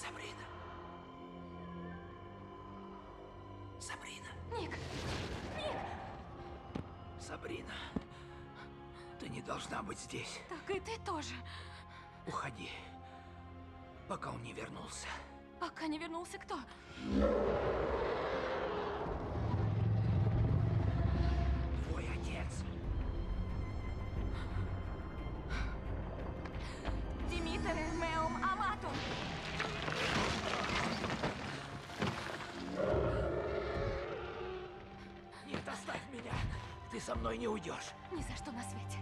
Сабрина. Сабрина. Ник! Ник! Сабрина, ты не должна быть здесь. Так и ты тоже. Уходи, пока он не вернулся. Пока не вернулся кто? Кто? Ты со мной не уйдешь. Ни за что на свете.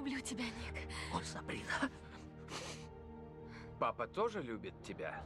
Люблю тебя, Ник. О, Сабрина. Папа тоже любит тебя.